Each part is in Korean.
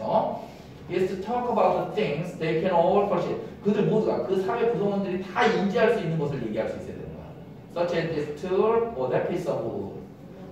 관련해서 is to talk about the things they can all perceive. 그들 모두가 그 사회 구성원들이 다 인지할 수 있는 것을 얘기할 수 있어야 되는 거야. Such as this tool or that piece of wood.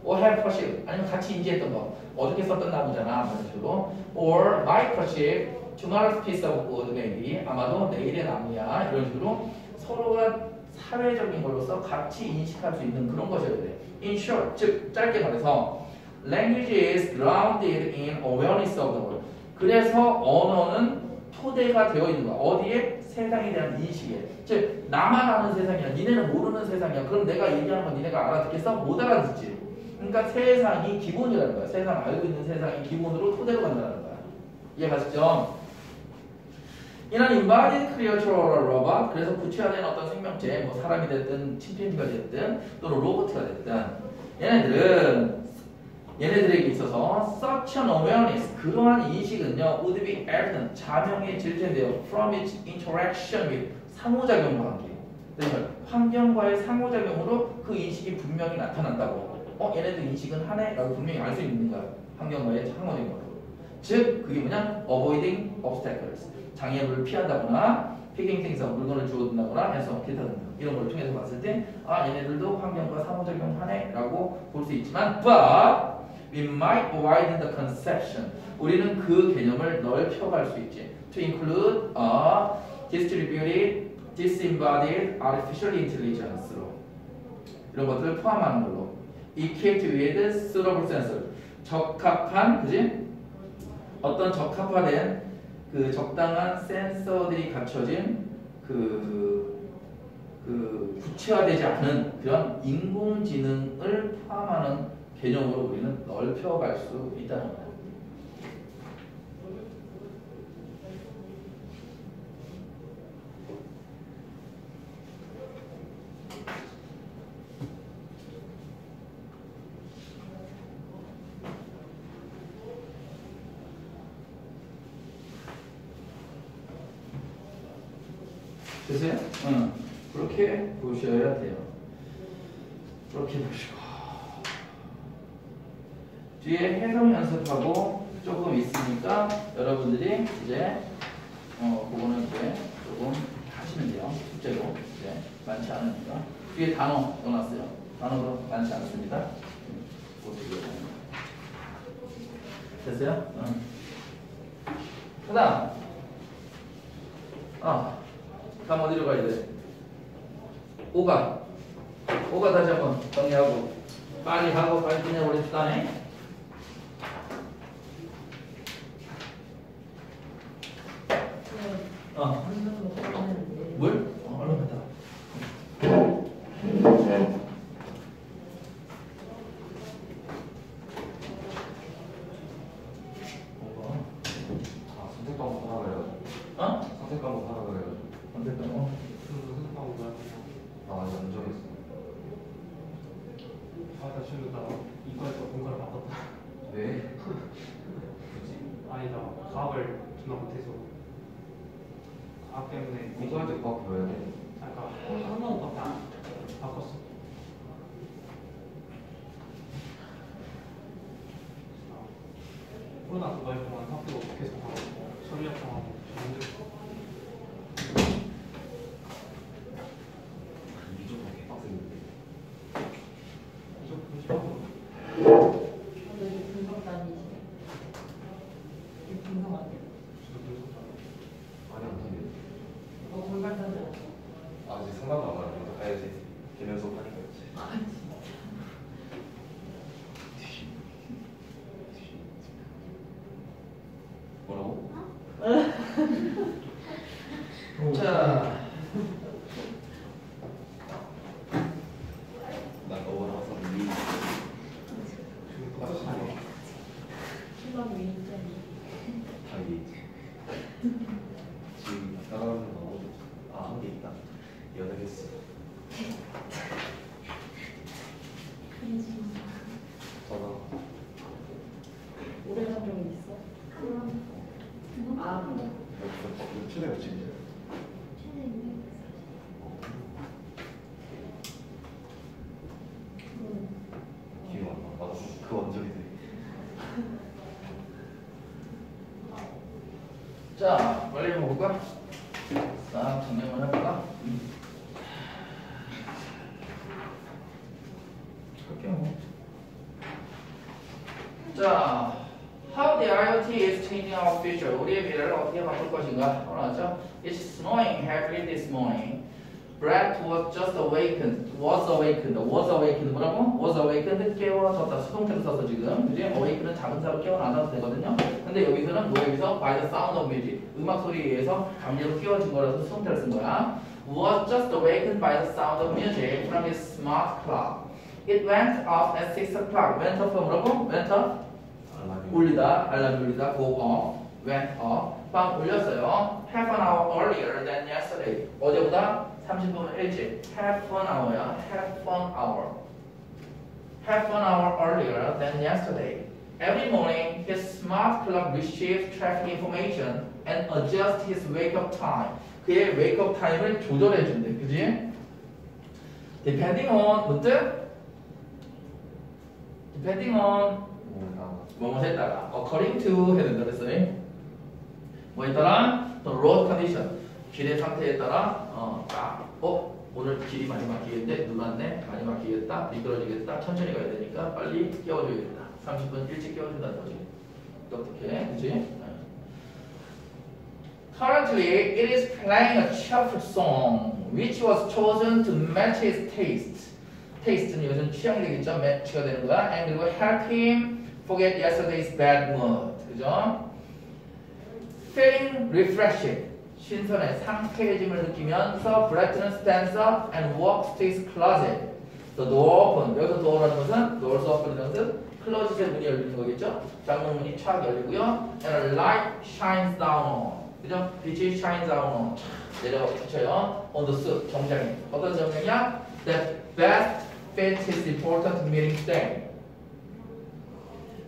or have perceived. 아니면 같이 인지했던 거. 어저께 썼던 나무잖아. 이런 식으로. or might perceive tomorrow's piece of wood maybe. 아마도 내일의 나무야. 이런 식으로 서로가 사회적인 걸로서 같이 인식할 수 있는 그런 것이어야 돼. In short, 즉 짧게 말해서 language is grounded in awareness of the world. 그래서 언어는 토대가 되어 있는 거야. 어디에? 세상에 대한 인식에. 즉 나만 아는 세상이야. 니네는 모르는 세상이야. 그럼 내가 얘기하는 건 니네가 알아듣겠어? 못 알아듣지. 그러니까 세상이 기본이라는 거야. 세상 알고 있는 세상이 기본으로 토대로 간다는 거야. 이해가시죠? 이런 embodied creatural robot 그래서 구체화된 어떤 생명체 뭐 사람이 됐든 침팬지가 됐든 또는 로봇가 됐든 얘네들은 얘네들에게 있어서 such an awareness 그러한 인식은요 would be evident 자명해질 텐데요 from its interaction with 상호작용 관계 그래서 환경과의 상호작용으로 그 인식이 분명히 나타난다고. 어 얘네들 인식은 하네? 라고 분명히 알 수 있는 거야. 환경과의 상호작용으로. 즉 그게 뭐냐? avoiding obstacles. 장애물을 피한다거나 picking things up 물건을 주워든다거나 해서 기타 등등 이런 걸 통해서 봤을 때 아 얘네들도 환경과 상호작용 하네? 라고 볼 수 있지만 but we might widen the conception 우리는 그 개념을 넓혀갈 수 있지 to include a distributed disembodied artificial intelligence로 이런 것들을 포함하는 걸로 equipped with suitable sensor 적합한 그지 어떤 적합화된 그 적당한 센서들이 갖춰진 그, 그 구체화되지 않은 그런 인공지능을 포함하는 개념으로 우리는 넓혀갈 수 있다는 거예요. 되세요? 응. 그렇게 보셔야 돼요. 그렇게 보시고. 뒤에 해석 연습하고 조금 있으니까 여러분들이 이제 어 그거는 이제 조금 하시면 돼요. 숙제로 이제 많지 않으니까 뒤에 단어 넣어놨어요. 단어도 많지 않습니다. 어떻게 됐어요? 응. 그다음 아 다음 어디로 가야 돼? 오가 오가 다시 한번 정리하고 빨리 하고 빨리 끝내버립시다네. 어. 물? 어, 얼른 갔다. 뭐가? 아, 선택 과목 하나 그래가지고. 어? 선택 과목 하나 그래가지고. 언제 또? 아, 완전 정했어. 아나 지금 나 이과에서 공과를 바꿨다 왜? 아니 나 과학을 존나 못해서 과학 때문에 공부할 때 과학 배워야 돼. 아까 한 번밖에 안 바꿨어 코로나 두달 동안 학교 계속 가고 서류 작성하고 힘들어 무조건 개빡센데. 이쪽 분식하고 근데 분석 다니시. 분석 안 돼. 저도 분석 잘 많이 안 되네. 너 골반 다녀. 아직 상담도 안 하는데 가야지. 개면 수업 하니까 이제. 뭐라고? 자, 나 너무 나와서 미. 시간 윈전이. 자기 지금 따라가는 거 너무 좋아. 아, 한 게 있다. 여덟 개 써. 전화. 오래 간 적은 있어? 아, 몇 초에 며칠이야? 기억 안 나. 맞아. 그 원적이 돼. 자, 빨리 해볼까? 싹 정리만 해볼까? 할게요. 뭐. 자, how the IoT is changing our future. 우리의 미래를 어떻게 바꿀 것인가? 나왔죠? It's snowing heavily this morning. Brett was just awakened. Was awakened. Was awakened. 뭐라고? Was awakened. 깨어졌다. 수동태로 써서 지금. 그지? awaken은 자동사로 깨어나도 되거든요. 근데 여기서는 뭐 여기서 by the sound of music. 음악 소리에 의해서 감정으로 깨어진 거라서 수동태를 쓴 거야. Was just awakened by the sound of music from his smart clock. It went off at 6 o'clock. Went off 뭐라고? Went off. 울리다, 알람이 울리다, go off, went off, 빵 울렸어요. Half an hour earlier than yesterday. 어제보다 30분 일찍. Half an hour야. Half an hour. Half an hour earlier than yesterday. Every morning, his smart clock receives traffic information and adjusts his wake-up time. 그의 wake-up time을 조절해 준대. 그지? Depending on 뭐든? Depending on 뭐뭐에 따라 according to 해야 그랬어요. 뭐에 따라 또 road condition 길의 상태에 따라 어, 딱 어? 오늘 길이 많이 막히겠는데 눈 왔네 많이 막히겠다 미끄러지겠다 천천히 가야 되니까 빨리 깨워줘야겠다 30분 일찍 깨워준다는 거지 어떻게 그지? Currently, it is playing a cheerful song, which was chosen to match his taste. taste는 여기서는 취향이 되겠죠? match가 되는 거야. And 그리고 help him forget yesterday's bad mood. 그죠? Feeling refreshing. 신선해, 상쾌해짐을 느끼면서 브레트는 stands up and walks to his closet. The door open. 여기서 door라는 것은 doors open이라는 것은 클로짓의 문이 열리는 거겠죠? 장롱 문이 촥 열리고요. And a light shines down on. 그죠? 빛이 shines down on. 촥 내려가 비쳐요. On the suit. 정장에. 어떤 정장이야? That best fits his important meeting today.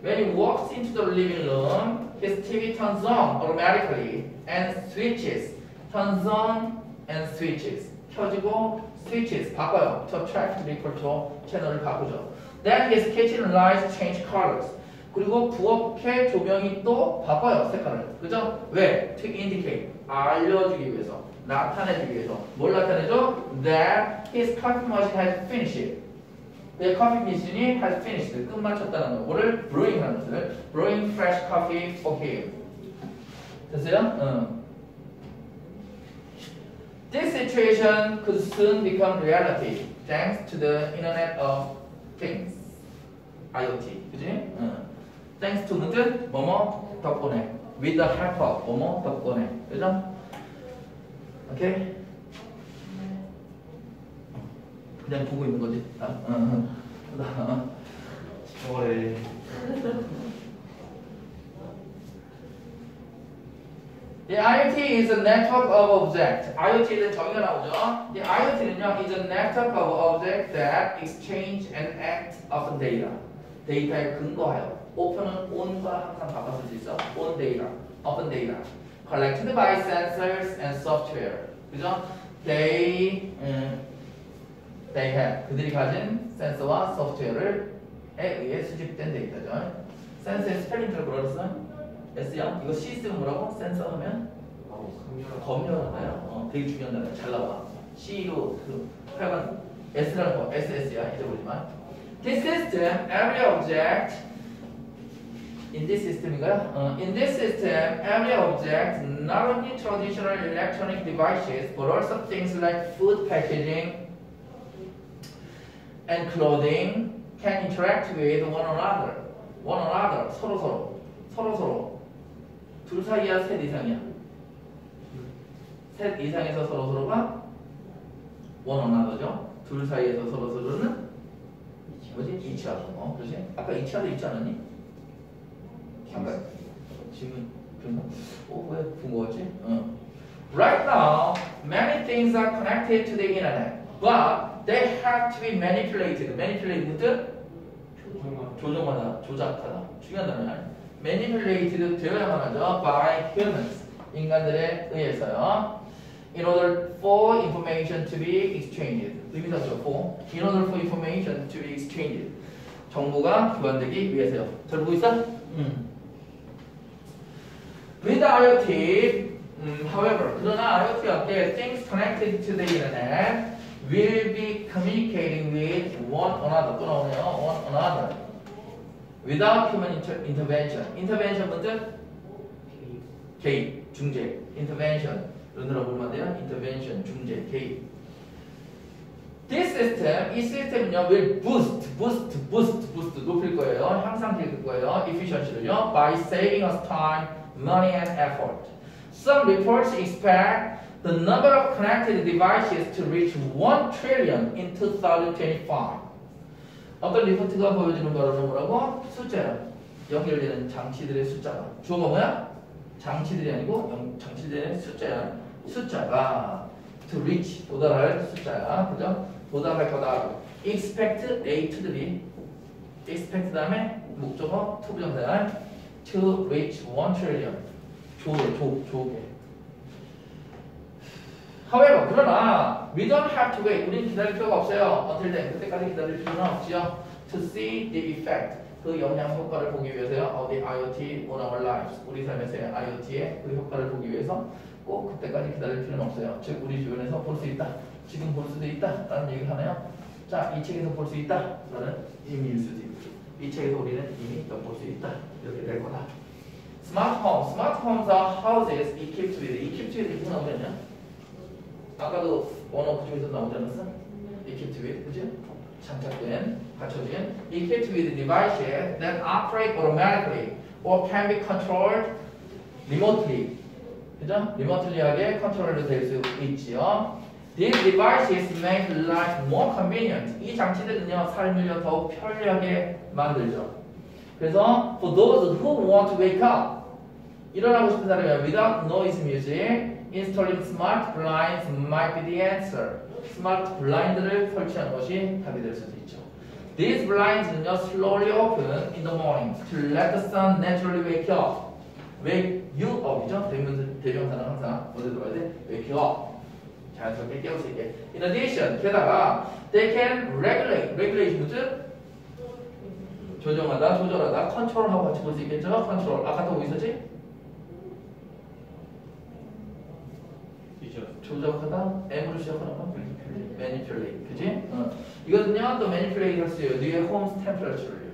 When he walks into the living room, his TV turns on automatically and switches. Turns on and switches. 켜지고 switches 바꿔요. 저 traffic reporter 채널을 바꾸죠. Then his kitchen lights change colors. 그리고 부엌의 조명이 또 바꿔요 색깔을. 그죠? 왜? To indicate 알려주기 위해서 나타내주기 위해서 뭘 나타내죠? That his coffee machine has finished. 그의 커피 미신이 has finished 끝마쳤다는 거. 뭐를 brewing 하는 것을 brewing fresh coffee for him. 됐어요? 응. This situation could soon become reality thanks to the Internet of Things. IoT. 그지? 응. Thanks to 뭐든 뭐뭐 덕분에. With the help of 뭐뭐 덕분에. 그죠? 오케이? 그냥 보고 있는 거지. 아, 응, 응. 어. 저래 The IoT is a network of objects. IoT는 정의가 나오죠. The IoT는요 is a network of objects that exchange and act upon data. 데이터에 근거하여. open은 on과 항상 바꿔 쓸수 있어. on data, upon data. collected by sensors and software. 그죠? They, 음, they have. 그들이 가진 센서와 소프트웨어를 에 의해 수집된 데이터죠. 센서의 스펠링들을 뭐라 그랬어? S야? 이거 C 쓰면 뭐라고? 센서 하면? 검열하나요? 어, 되게 중요한 단어야. 잘 나와. C로 그 하여간 S라는 거, SS야. 잊어버리지만. This system, every object in this system인가요? 어, in this system, every object, not only traditional electronic devices, but also things like food packaging and clothing can interact with one another. one another. 서로 서로. 서로 서로. 둘 사이야, 셋 이상이야. 셋 이상에서 서로 서로가 one another죠. 둘 사이에서 서로 서로는 뭐지? 이치하고. 어, 그렇지? 아까 이치하도 있지 않았니? 아까 질문 좀 어, 왜 궁금하지? 어. Right now, many things are connected to the internet, but they have to be manipulated. manipulated 조정하다, 조작하다. 중요한 단어야. Manipulated 되어야만 하죠. by humans. 인간들에 의해서요. In order for information to be exchanged. 의미사죠. for. In order for information to be exchanged. 정보가 교환되기 위해서요. 잘 보고 있어? 응. With IoT, 음, however, 그러나 IoT와 함께 things connected to the internet will be communicating with one another. 또 나오네요. one another. Without human inter- intervention. intervention 문제? 개입, 중재, intervention. 런으로 보면 안 돼요? intervention, 중재, 개입. This system, 이 시스템은요, will boost, boost, boost, boost, 높일 거예요. 향상될 거예요. efficiency를요, by saving us time, money, and effort. Some reports expect the number of connected devices to reach 1 trillion in 2025. 어떤 리포트가 보여주는 거는 뭐라고? 숫자야. 연결되는 장치들의 숫자가. 주어가 뭐야? 장치들이 아니고 영- 장치들의 숫자야. 숫자가 to reach 도달할 숫자야. 그죠? 도달할 거다. expect A to be expect 다음에 목적어 to 부정사야. to reach 1 trillion. 조, 조, 조개. However, 그러나 we don't have to wait. 우리는 기다릴 필요가 없어요. until then. 그때까지 기다릴 필요는 없지요. To see the effect. 그 영향 효과를 보기 위해서요. of the IoT on our lives. 우리 삶에서의 IoT의 그 효과를 보기 위해서 꼭 그때까지 기다릴 필요는 없어요. 즉 우리 주변에서 볼 수 있다. 지금 볼 수도 있다. 라는 얘기를 하네요. 자, 이 책에서 볼 수 있다. 라는 의미일 수도. 이 책에서 우리는 이미 볼수 있다. 이렇게 될 거다. Home. Smart homes are houses equipped with. equipped with 무슨 나오잖냐? 아까도 원어 그쪽에서 나오지 않았어? equipped with, 그지? 장착된, 갖춰진 equipped with devices that operate automatically or can be controlled remotely. 그죠? 리모틀리하게 컨트롤도 될수 있지요. These devices make life more convenient. 이 장치들은요, 삶을 더욱 편리하게 만들죠. 그래서 for those who want to wake up, 일어나고 싶은 사람이 without noise music, installing smart blinds might be the answer. 스마트 블라인드를 설치하는 것이 답이 될 수도 있죠. These blinds는요, slowly open in the morning to let the sun naturally wake up. wake you up이죠. 대명, 대명사는 항상 어디 들어가야 돼? wake up. 자연스럽게 깨울 수 있게. In addition, 게다가 they can regulate. regulate 무슨? 조정하다, 조절하다, control하고 같이 볼 수 있겠죠? 컨트롤. 아까 또뭐 있었지? 이죠. 조작하다, M으로 시작하는 건 manipulate, 그지? 어. 이거는요, 또 manipulate 할수 있어요. 너의 home temperature요.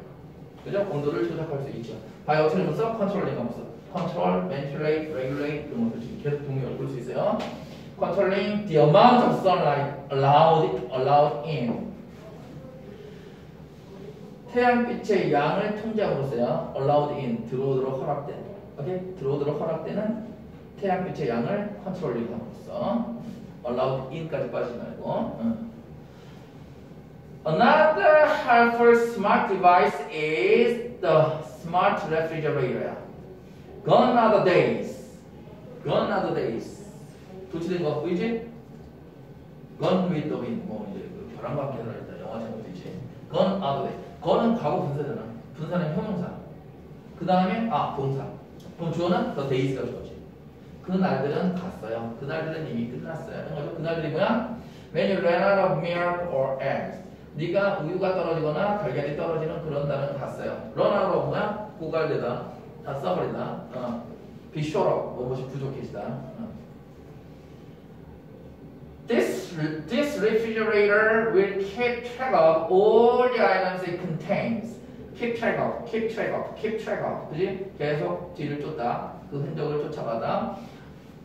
그죠? 온도를 조작할 수 있죠. by 어떻게 하면서 controlling 하면서 control, manipulate, regulate 이런 것들 지금 계속 동의어를 볼수 있어요. controlling the amount of sunlight allowed allowed in. 태양빛의 양을 통제함으로써요. allowed in 들어오도록 허락된. 오케이? 들어오도록 허락되는 태양빛의 양을 컨트롤링함으로써 allowed in까지 빠지지 말고. 응. Another helpful smart device is the smart refrigerator. Gone are the days. Gone are the days. 도치된 거 보이지? Gone with the wind. 뭐 이제 그 벼랑과 함께 날다 영화 제목도 있지. Gone are the days. Gone은 과거 분사잖아. 분사는 형용사. 그 다음에 아 동사. 그럼 주어는 the days가 주어지. 그 날들은 갔어요. 그 날들은 이미 끝났어요. 이런 거죠. 그 날들이 뭐야? When you ran out of milk or eggs. 네가 우유가 떨어지거나 달걀이 떨어지는 그런 날은 갔어요. run out of 뭐야? 고갈되다. 다 써버리다. 어. be short of. 무엇이 부족해지다. 어. This, this refrigerator will keep track of all the items it contains. keep track of, keep track of, keep track of. 그지? 계속 뒤를 쫓다. 그 흔적을 쫓아가다.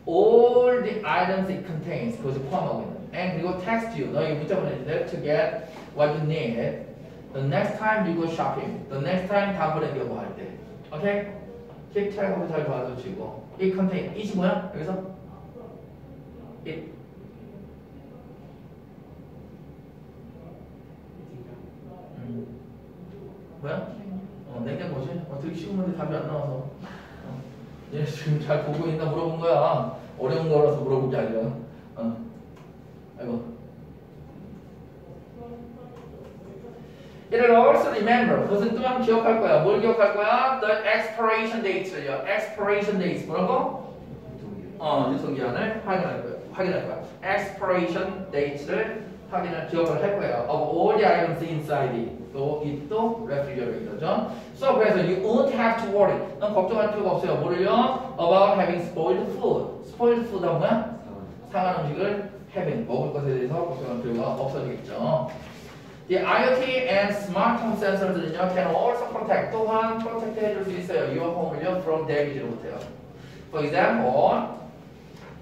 All the items it contains. 그것을 포함하고 있는. and 그리고 text you. 너에게 문자 보내주세요. to get what you need. The next time you go shopping. The next time 다음번에 네가 뭐할 때. 오케이? of 잘 봐주시고. it contain. it이 뭐야? 여기서? it. 음. 뭐야? 어, 내게 뭐지? 어, 되게 쉬운 건데 답이 안 나와서. 어. 얘 지금 잘 보고 있나 물어본 거야. 어려운 거라서 물어본 게 아니라. 어. 아이고. It'll also remember. 그것은 또한 기억할 거야. 뭘 기억할 거야? The expiration date를요. expiration date 뭐라고? 어, 유통기한을 확인할 거야. 확인할 거야. expiration date를 확인을 기억을 할 거예요. Of all the items inside it. 또 이또 refrigerator죠. So 그래서 you won't have to worry. 넌 걱정할 필요가 없어요. 뭐를요? About having spoiled food. spoiled food 하면 상한 음식을 having 먹을 것에 대해서 걱정할 필요가 없어지겠죠. The IoT and smart home sensors는요 can also protect 또한 protect 해줄 수 있어요. Your home을요 from damage로부터요. For example,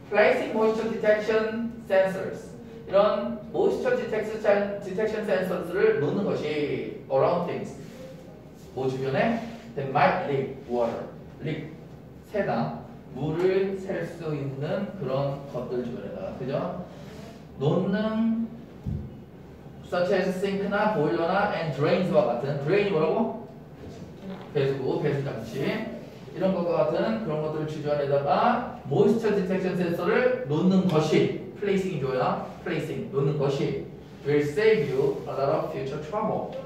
placing moisture detection sensors 이런 moisture detection, detection sensors를 놓는 것이 around things 뭐 주변에 that might leak water, leak 새다 물을 셀 수 있는 그런 것들 주변에다가 그죠? 놓는 such as sink나 보일러나 and drains와 같은 drain이 뭐라고? 배수구, 배수 장치 이런 것과 같은 그런 것들을 주변에다가 moisture sensor를 놓는 것이 placing이 좋아요. placing 놓는 것이 will save you a lot of future trouble.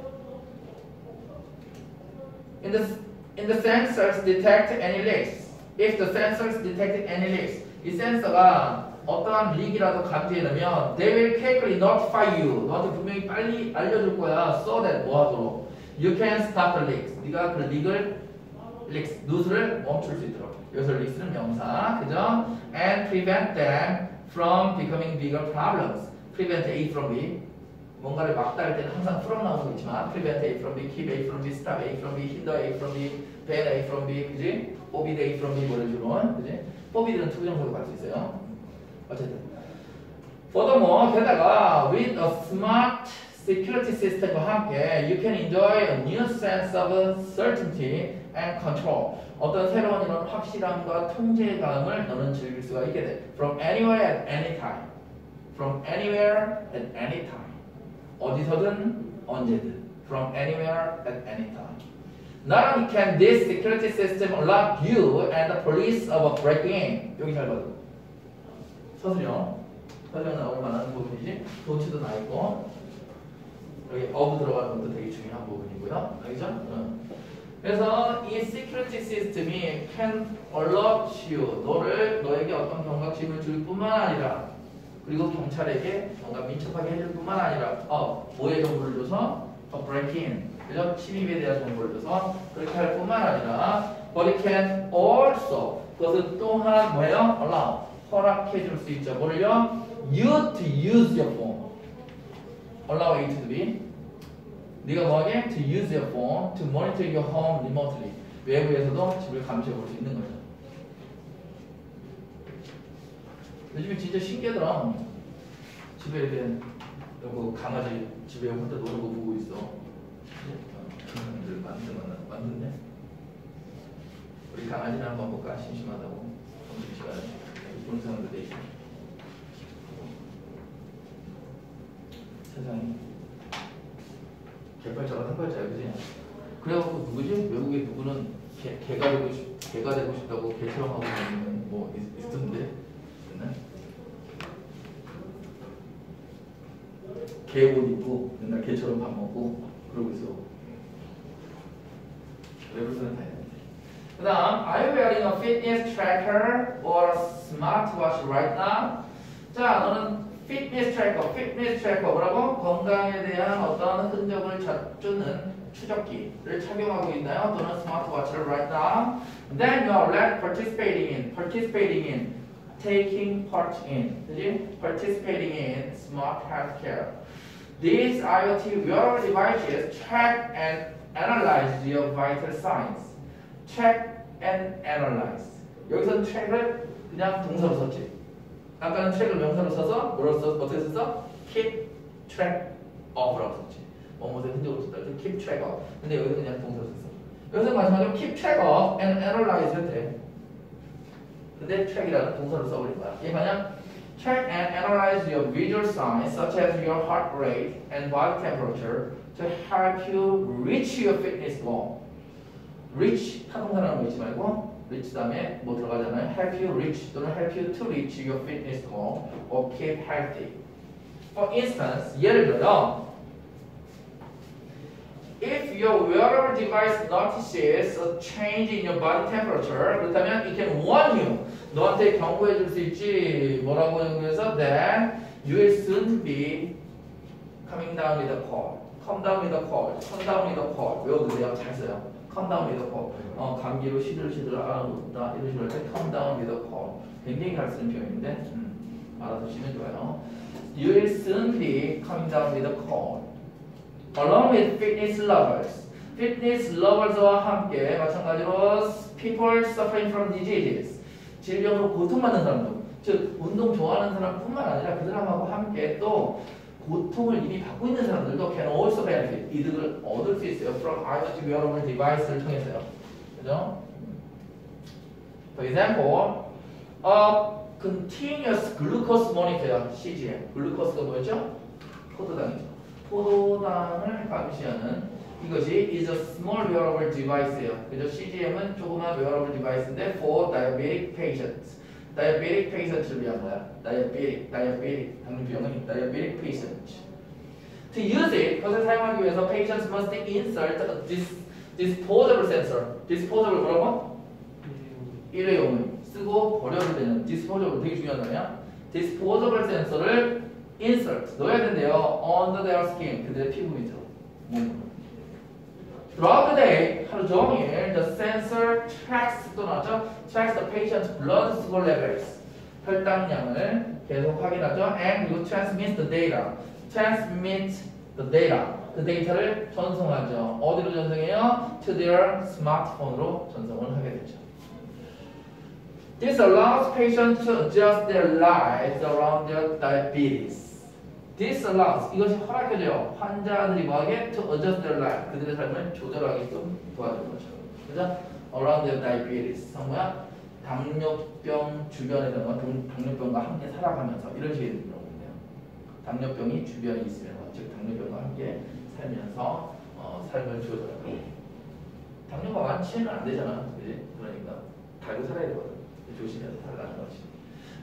In the in the sensors detect any leaks. If the sensors detect any leaks, 이 센서가 어떠한 릭이라도 감지해내면 they will quickly notify you. 너한테 분명히 빨리 알려줄 거야. So that 뭐 하도록 you can stop the leaks. 네가 그 릭을 leaks 누수를 멈출 수 있도록. 여기서 leaks는 명사, 그죠? And prevent them from becoming bigger problems. prevent A from B. 뭔가를 막다 할 때는 항상 from 나오고 있지만 prevent A from B, keep A from B, stop A from B, hinder A from B, ban A from B, 그지? forbid A from B 뭐를 주로, 그지? forbid는 투부정사로 갈수 있어요. 어쨌든. Furthermore, 게다가 with a smart security system과 함께 you can enjoy a new sense of certainty and control. 어떤 새로운 이런 확실함과 통제감을 너는 즐길 수가 있게 돼. From anywhere at any time. From anywhere at any time. 어디서든 언제든. From anywhere at any time. Not only can this security system allow you and the police of a break-in. 여기 잘 봐도. 서술형. 서술형 나올 만한 부분이지. 도치도 나 있고. 여기 of 들어가는 것도 되게 중요한 부분이고요. 알겠죠? 응. 그래서 이 security system이 can alert you. 너를 너에게 어떤 경각심을 줄 뿐만 아니라 그리고 경찰에게 뭔가 민첩하게 해줄 뿐만 아니라 어 뭐의 정보를 줘서 어, break in. 그죠 침입에 대한 정보를 줘서 그렇게 할 뿐만 아니라 but it can also 그것은 또한 뭐예요? allow 허락해 줄 수 있죠. 뭐를요? you to use your phone. allow A to B 네가 뭐하게? To use your phone to monitor your home remotely. 외부에서도 집을 감시해 볼 수 있는 거죠. 요즘에 진짜 신기하더라. 집에 이렇게 그 강아지 집에 혼자 거 보고 있어. 들 만든 만든네. 우리 강아지나 한번 볼까? 심심하다고. 점심시간에 보는 사람들 돼 있어. 세상에. 개발자가 해발자야 그지? 그래갖고 누구지? 외국에 누구는 개, 개가 되고 싶 개가 되고 싶다고 개처럼 하고 있는 뭐 있, 있던데 맨날 개옷 입고 맨날 개처럼 밥 먹고 그러고 있어 외국에서는 다 했는데 그 다음 Are you wearing a fitness tracker or a smartwatch right now? 자 너는 fitness tracker, fitness tracker 뭐라고? 건강에 대한 어떤 흔적을 찾아주는 추적기를 착용하고 있나요? 또는 스마트워치를 right now? Then you are already participating in, participating in, taking part in, 그지? Participating in smart healthcare. These IoT wearable devices track and analyze your vital signs. Track and analyze. 여기서 track을 그냥 동사로 썼지. 아까는 트랙을 명사로 써서 뭐라고 써? 어떻게 썼어? keep track of라고 썼지. 뭐뭐의 흔적으로 썼다. 그래서 keep track of. 근데 여기서 그냥 동사로 썼어. 여기서 마지막으로 keep track of and analyze 해도 돼. 근데 track이라는 동사로 써버린 거야. 이게 만약 track and analyze your visual signs such as your heart rate and body temperature to help you reach your fitness goal. reach 타동사라는 거 잊지 말고 reach 다음에 뭐 들어가잖아요. help you reach 또는 help you to reach your fitness goal or keep healthy. For instance, 예를 들어 If your wearable device notices a change in your body temperature, 그렇다면 it can warn you. 너한테 경고해 줄 수 있지. 뭐라고 연구해서 then you will soon be coming down with a cold. come down with a cold, come down with a cold. 외워두세요. 잘 써요. Come down with a cold. 어, 감기로 시들시들 알아놓다 이런 식으로 할때 come down with a cold. 굉장히 잘 쓰는 표현인데 음, 알아서 쓰면 좋아요. You will soon be coming down with a cold. Along with fitness lovers. fitness lovers와 함께 마찬가지로 people suffering from diseases. 질병으로 고통받는 사람들. 즉 운동 좋아하는 사람뿐만 아니라 그 사람하고 함께 또 고통을 이미 받고 있는 사람들도 can also benefit 이득을 얻을 수 있어요. from IoT wearable device를 통해서요. 그죠? For example, a continuous glucose monitor CGM. 글루코스가 뭐였죠? 포도당이죠. 포도당을 감시하는 이것이 is a small wearable device예요. 그죠? CGM은 조그만 wearable device인데 for diabetic patients. Diabetic patient를 위한 거야. diabetic, diabetic, 당뇨병은 diabetic patient. To use it, 그것을 사용하기 위해서 patients must insert a dis, disposable sensor. disposable 뭐라고? 일회용을 쓰고 버려도 되는 disposable 되게 거야. disposable sensor를 insert 넣어야 된대요. under their skin 그들의 피부 밑으로. 몸으로. Throughout the day, 하루 종일, the sensor tracks 또 나왔죠? tracks the patient's blood sugar levels. 혈당량을 계속 확인하죠. and 그리고 transmits the data. transmit the data. 그 데이터를 전송하죠. 어디로 전송해요? to their smartphone으로 전송을 하게 되죠. This allows patients to adjust their lives around their diabetes. This allows 이것이 허락해줘요. 환자들이 뭐하게 to adjust their life 그들의 삶을 조절하게끔 도와주는 거죠. 그죠? Around their diabetes. 성모야 당뇨병 주변에 있는 건 당뇨병과 함께 살아가면서 이런 식의 경우인데요. 당뇨병이 주변에 있으면 즉 당뇨병과 함께 살면서 어, 삶을 조절하고 당뇨가 완치는 안 되잖아. 그지? 그러니까 달고 살아야 되거든. 조심해서 살아가는 거지.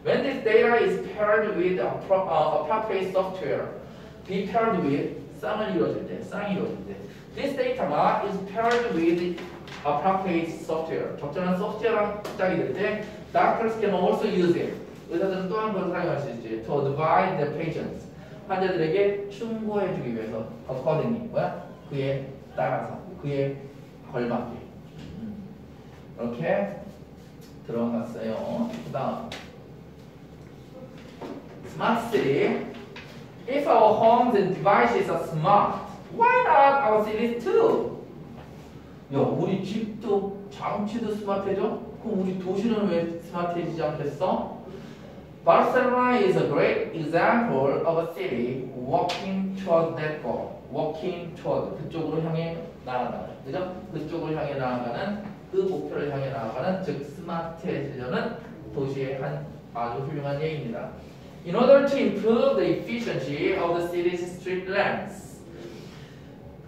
When this data is paired with appro- uh, appropriate software, be paired with 쌍을 이루어질 때, 쌍이 이루어질 때, this data가 is paired with appropriate software, 적절한 소프트웨어랑 짝이 될 때, doctors can also use it. 의사들은 또한 그걸 사용할 수 있지. To advise their patients. 환자들에게 충고해주기 위해서, accordingly, 뭐야? 그에 따라서, 그에 걸맞게. 음. 이렇게 들어갔어요. 그 다음. Smart city. If our homes and devices are smart, why not our cities too? 야, 우리 집도 장치도 스마트해져? 그럼 우리 도시는 왜 스마트해지지 않겠어? Barcelona is a great example of a city walking toward that goal. Walking toward 그쪽으로 향해 나아가는 그죠? 그쪽으로 향해 나아가는 그 목표를 향해 나아가는 즉 스마트해지려는 도시의 한 아주 훌륭한 예입니다. In order to improve the efficiency of the city's street lamps,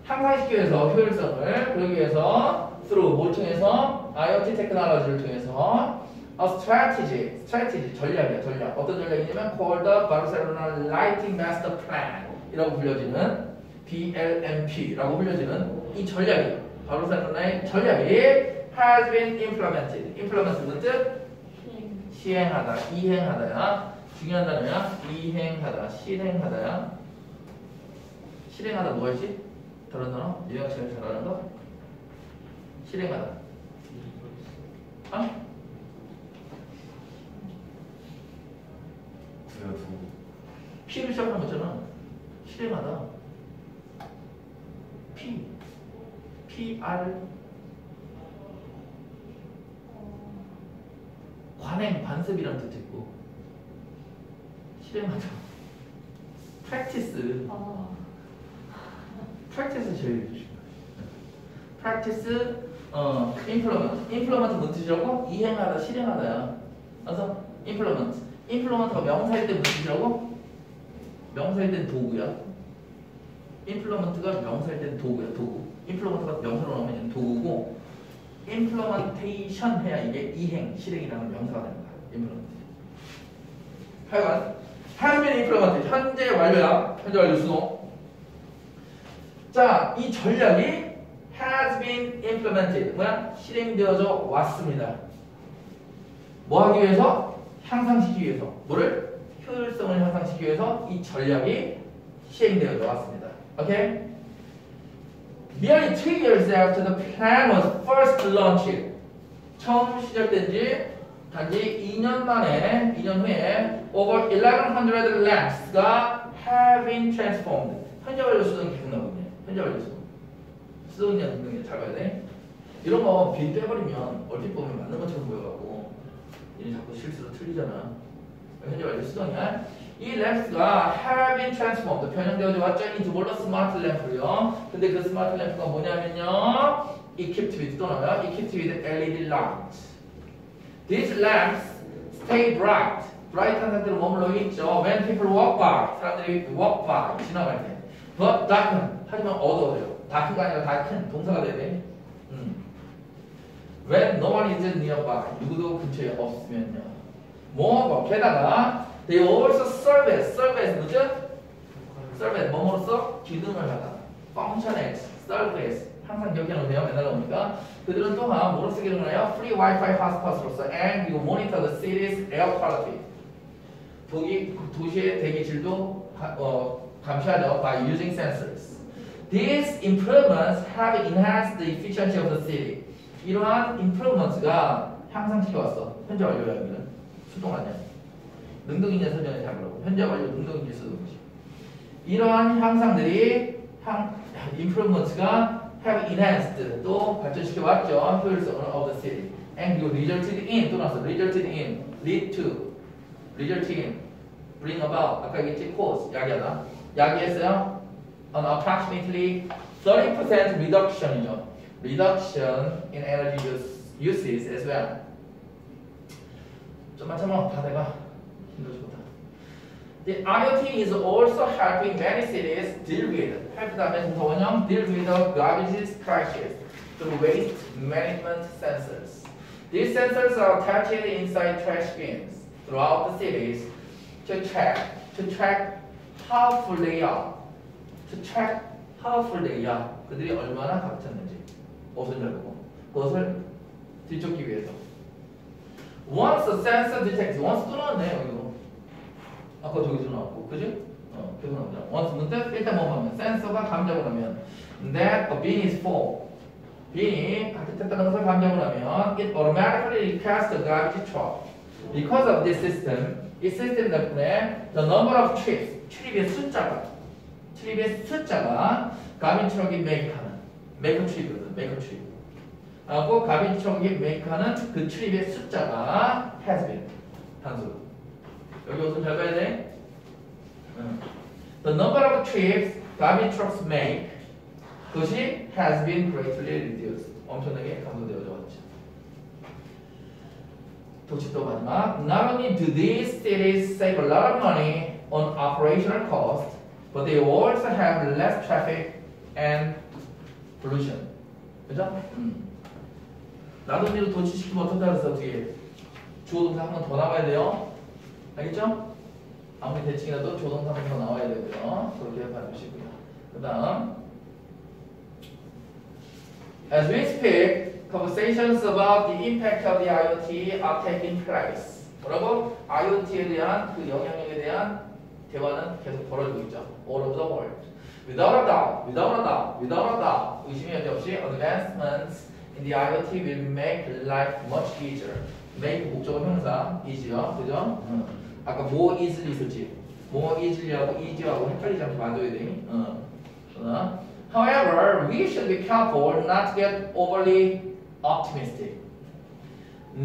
향상시키기 위해서 효율성을 그러기 위해서 through 뭘 통해서 IoT 테크놀로지를 통해서 a strategy, strategy 전략이야 전략 어떤 전략이냐면 called the Barcelona Lighting Master Plan 이라고 불려지는 BLMP라고 불려지는 이 전략이 바르셀로나의 전략이 has been implemented. implement는 뜻 시행하다, 이행하다야. 중요한 단어야. 이행하다, 실행하다야. 실행하다 뭐가 있지? 다른 단어? 유영 씨가 잘 아는 거? 실행하다. 아? 두요 두. P를 시작하는 거잖아. 실행하다. P. PR. 관행, 관습이라는 뜻도 있고. 실행하다. practice. 아, practice 제일 중요해요. practice, 어, implement. implement 무슨 뜻이라고? 이행하다, 실행하다야. 그래서 implement. implement가 명사일 때 무슨 뜻이라고? 명사일 땐 도구야. implement가 명사일 땐 도구야, 도구. implement가 명사로 나오면 얘는 도구고, implementation 해야 이게 이행, 실행이라는 명사가 되는 거야. implement. Been implemented. 현재 완료야. 현재 완료 수동. 자, 이 전략이 has been implemented. 뭐야? 실행되어져 왔습니다. 뭐 하기 위해서? 향상시키기 위해서. 뭐를? 효율성을 향상시키기 위해서 이 전략이 시행되어져 왔습니다. 오케이? Nearly two years after the plan was first launched. 처음 시작된 지 단지 2년 만에, 2년 후에 over 1100 lamps가 have been transformed. 현재 완료 수동 계속 나오거든요. 현재 완료 수동. 수동이냐 능동이냐 잘 봐야 돼. 이런 거 빈 빼버리면 얼핏 보면 맞는 것처럼 보여갖고 얘 자꾸 실수로 틀리잖아. 현재 완료 수동이야. 이 램프가 have been transformed 변형되어져 왔죠 into 뭘로 스마트 램프요. 근데 그 스마트 램프가 뭐냐면요. equipped with 또 나와요. equipped with LED light. These lamps stay bright. bright한 상태로 머물러 있죠. When people walk by 사람들이 walk by 지나갈 때. But darken 하지만 어두워져요. darken가 아니라 darken 동사가 돼야 돼. 음. When no one is nearby 누구도 근처에 없으면요. 뭐뭐 게다가 they also serve as serve as 뭐죠? serve as 뭐뭐로써 기능을 하다. function as serve as 항상 기억해 놓으세요. 맨날 나오니까 그들은 또한 뭐로 쓰기를 하나요? free wifi hotspot으로서 and you monitor the city's air quality. 도기, 도시의 대기질도 가- 어, 감시하죠. by using sensors. These improvements have enhanced the efficiency of the city. 이러한 improvements가 향상시켜왔어. 현재 완료 이야기는 수동 아니야. 능동인지 설명을 잘 보라고. 현재 완료 능동인지 수동인지. 이러한 향상들이 향, improvements가 have enhanced 또 발전시켜 왔죠. 효율성을 of the city. and resulted in 또 나왔어. resulted in, lead to, result in, bring about 아까 얘기했지 cause 야기하다. 야기했어요. an approximately 30% reduction이죠. reduction in energy use, uses as well. 좀만 참아 다 돼가 힘들어 죽겠다. The IoT is also helping many cities deal with help 다음에 동원형 deal with the garbage crisis through waste management sensors. These sensors are attached inside trash bins throughout the cities to track to track how full they are. To track how full they are. 그들이 얼마나 가득 찼는지 옷을 열고 그것을 뒤쫓기 위해서. Once the sensor detects, once 또 나왔네 여기도. 아까 저기서 나왔고, 그지? 어, 계속 나오잖아. once 문득 일단 뭐 하면 센서가 감지하고 나면 that a bin is full. bin이 가득했다는 것을 감지하고 나면 it automatically requests the garbage truck. Because of this system, 이 시스템 덕분에 the number of trips, 출입의 숫자가 출입의 숫자가 garbage truck이 make하는 make trip이거든, make trip. 하고 garbage truck이 make하는 그 출입의 숫자가 has been 단수. 여기 옷을 잘 봐야 돼. 응. The number of trips garbage trucks make 그것이 has been greatly reduced. 엄청나게 감소되어져 왔죠. 도치도 마지막. Not only do these cities save a lot of money on operational costs, but they also have less traffic and pollution. 그죠? 음. 나도니로 도치시키면 어떻게 하겠어? 어떻게? 주어동사 한 번 더 나와야 돼요. 알겠죠? 아무리 대칭이라도 조동사 한번더 나와야 되고요. 그렇게 봐주시고요. 그 다음 As we speak, conversations about the impact of the IoT are taking place. 뭐라고? IoT에 대한 그 영향력에 대한 대화는 계속 벌어지고 있죠. All over the world. Without a doubt, without a doubt, without a doubt, 의심이 여지 없이 advancements in the IoT will make life much easier. make 목적어 형사 easier, 그죠? 응. 아까 more easily 있었지. more easily하고 easy하고 헷갈리지 않게 만들어야 돼. 응. 어. However, we should be careful not to get overly optimistic.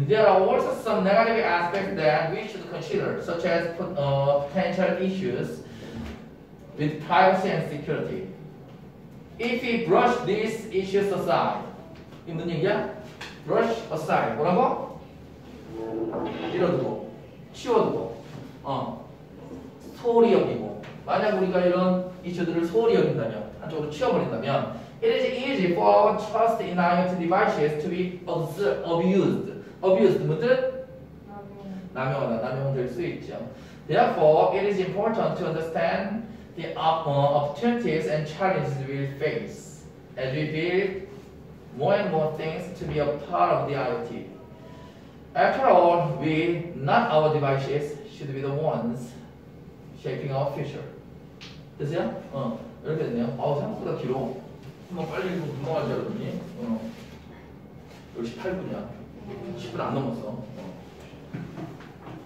There are also some negative aspects that we should consider, such as uh, potential issues with privacy and security. If we brush these issues aside, 이게 무슨 얘기야? brush aside. 뭐라고? 밀어두고, 치워두고, 어, 소홀히 여기고. 만약 우리가 이런 이슈들을 소홀히 여긴다면, 한쪽으로 치워버린다면, it is easy for trust in IoT devices to be abused. abused 무슨? 남용하다, 남용될 수 있죠. Therefore, it is important to understand the op- uh, opportunities and challenges we face as we build more and more things to be a part of the IoT. After all, we, not our devices, should be the ones shaping our future. 됐어요? 어, 이렇게 됐네요. 아우, 생각보다 길어. 한번 빨리 좀 금방 하자 그러더니 어. 10시 8분이야 10분 안 넘었어 어.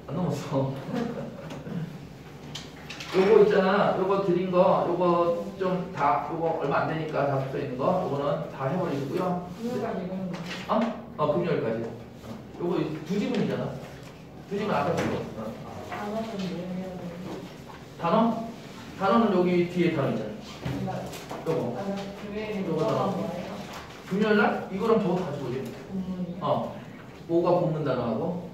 안 넘었어 요거 있잖아 요거 드린 거 요거 좀 다 요거 얼마 안 되니까 다 붙어 있는 거 요거는 다 해버리시고요 금요일까지 이거는 어? 어 금요일까지 어. 요거 두 지문이잖아 두 지문 앞에 쓰고 어. 단어? 단어는 여기 뒤에 단어 있잖아 요거 아, 요거 나와. 뭐예요? 금요일 날 이거랑 저거 가지고 오지 본문이 어 뭐가 본문 단어하고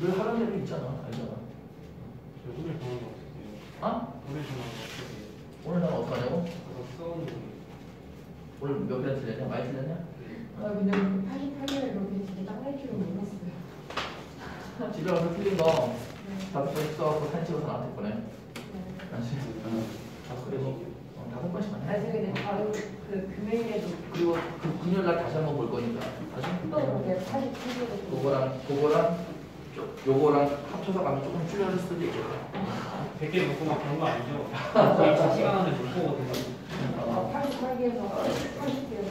늘 하는 대로 있잖아 알잖아 저 오늘 보는 거 어떻게 해요? 어? 오늘 보는 거 어떻게 해요? 오늘 난 어떡하냐고? 오늘 몇 개나 틀렸냐? 많이 틀렸냐? 아 근데 88개를 이렇게 진짜 짱날 줄은 몰랐어요 집에 가서 틀린 거 다섯 번씩 써갖고 사진 찍어서 나한테 보내 네. 알지? 다섯 번씩 어, 다섯 번씩만 해 아니 근데 바로 그 금요일에도 그리고 그 금요일 날 다시 한번 볼 거니까 다시 또 그렇게 88개를 그거랑 그거랑 요- 요거랑 합쳐서 가면 조금 줄여질 수도 있고 100개 놓고 막 그런 거 아니죠? 저희 시간 안에 볼 거거든요. 아 88개에서 80개에서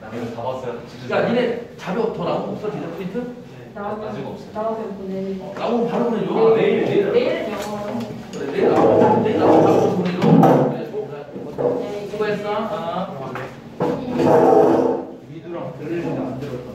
나는 다 봤어요. 야 니네 자료 더 나오면 없어? 디자 프린트? 네. 나오면 없어요. 나오면 보내는 어, 나오면 바로 보내줘 내일, 내일. 내일은 영어 그래 내일 나오면 내일 나오면 바로 보내줘 그래 네, 수고했어 아. 아, 네. 위두랑 들리는데 안못